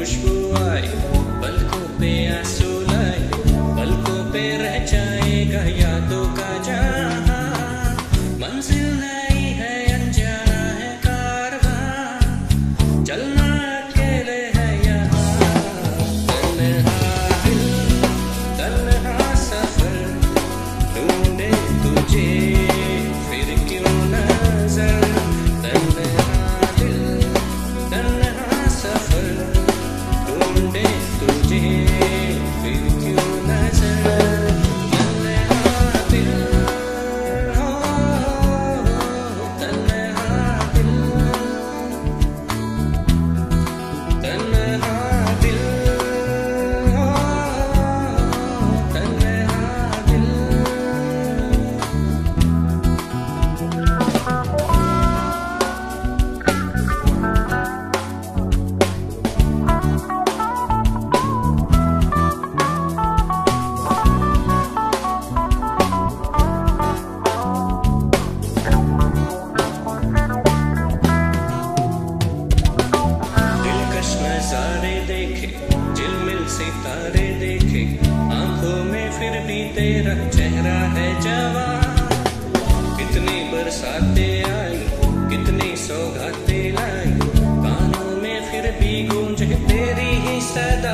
खुशबू आई पलकों पे आंसू सारे देखे झिलमिल सितारे देखे, आँखों में फिर भी तेरा चेहरा है जवा कितनी बरसातें आई, कितनी सौगाते लाई, कानों में फिर भी गूंज तेरी ही सदा।